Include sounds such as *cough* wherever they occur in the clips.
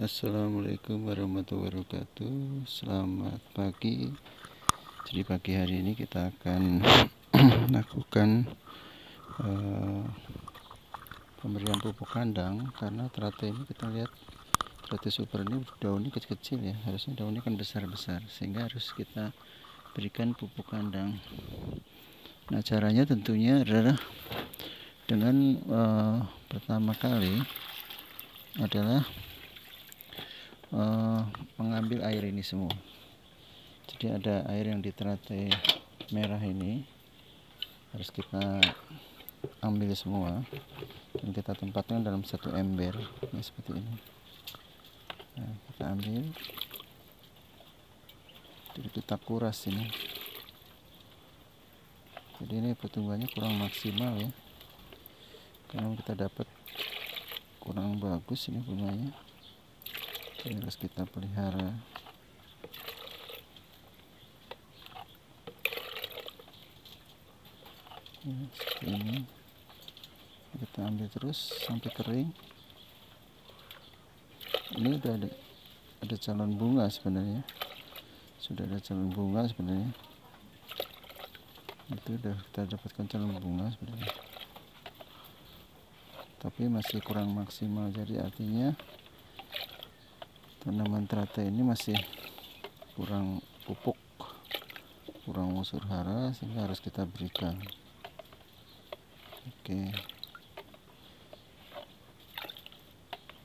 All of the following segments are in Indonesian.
Assalamualaikum warahmatullahi wabarakatuh. Selamat pagi. Jadi pagi hari ini kita akan *clears throat* Lakukan uh, Pemberian pupuk kandang. Karena teratai ini kita lihat Teratai super ini daunnya kecil-kecil ya. Harusnya daunnya kan besar-besar. Sehingga harus kita berikan pupuk kandang. Nah caranya tentunya adalah Dengan uh, Pertama kali Adalah uh, mengambil air ini semua. Jadi ada air yang di teratai merah ini. Harus kita ambil semua. Dan kita tempatkan dalam satu ember. Ya, seperti ini. Nah, kita ambil. Jadi kita kuras ini. Jadi ini pertumbuhannya kurang maksimal ya. Karena kita dapat kurang bagus ini bunganya harus kita pelihara. Ya, ini. Kita ambil terus sampai kering. Ini udah ada ada calon bunga sebenarnya. Sudah ada calon bunga sebenarnya. Itu udah kita dapatkan calon bunga sebenarnya. Tapi masih kurang maksimal jadi artinya tanaman teratai ini masih kurang pupuk kurang unsur hara sehingga harus kita berikan. Oke.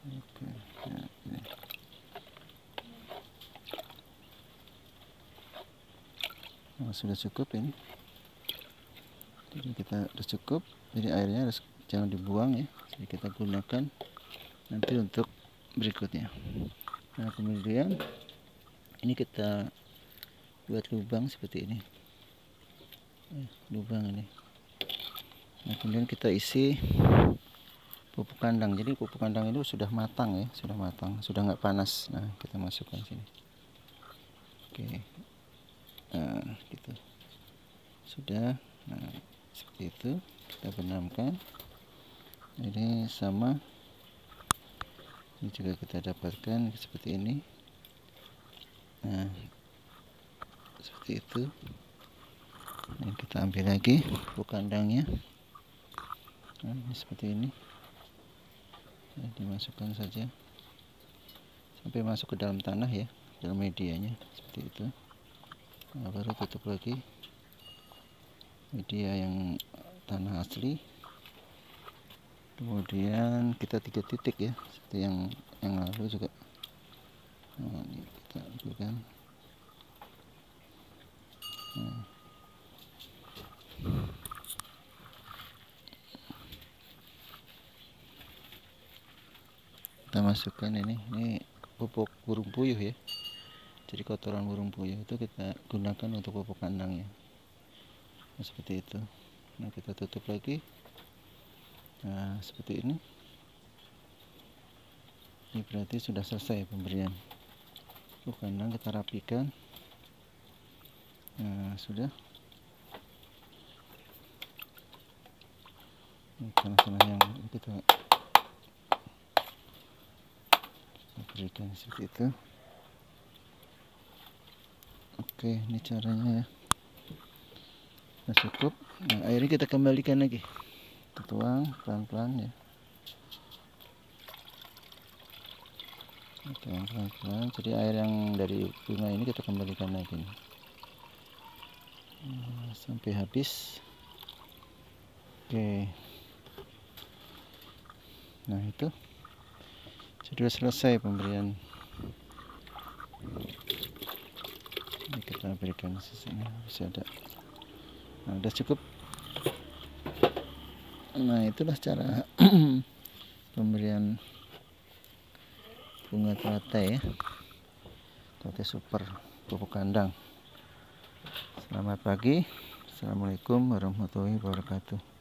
Oke ya, ini. Nah, sudah cukup ini. Jadi kita sudah cukup jadi airnya harus jangan dibuang ya jadi kita gunakan nanti untuk berikutnya nah kemudian ini kita buat lubang seperti ini. Eh, lubang ini. Nah kemudian kita isi pupuk kandang. Jadi pupuk kandang itu sudah matang ya sudah matang sudah nggak panas. Nah kita masukkan sini. Oke. Nah gitu. Sudah. Nah seperti itu. Kita benamkan. Ini sama ini juga kita dapatkan seperti ini. Nah seperti itu. Dan kita ambil lagi buku kandangnya. Nah, ini seperti ini. Nah, dimasukkan saja. Sampai masuk ke dalam tanah ya dalam medianya seperti itu. Nah, baru tutup lagi media yang tanah asli kemudian kita tiga titik ya seperti yang yang lalu juga. Nah, ini kita lakukan nah. kita masukkan ini ini pupuk burung puyuh ya. Jadi kotoran burung puyuh itu kita gunakan untuk pupuk kandangnya. Nah, seperti itu. Nah kita tutup lagi nah seperti ini. Ini berarti sudah selesai pemberian. Tuh kandang kita rapikan. Nah sudah. Ini tanah-tanah yang kita berikan seperti itu. Oke ini caranya ya. Nah cukup. Nah airnya kita kembalikan lagi tuang pelan-pelan ya. Tuang pelan-pelan. Jadi air yang dari bunga ini kita kembalikan lagi. Nah, sampai habis. Oke. Nah itu. Sudah selesai pemberian. Ini kita berikan sini bisa ada. Nah, sudah cukup nah itulah cara *clears throat* pemberian bunga teratai ya. Super pupuk kandang. Selamat pagi. Assalamualaikum warahmatullahi wabarakatuh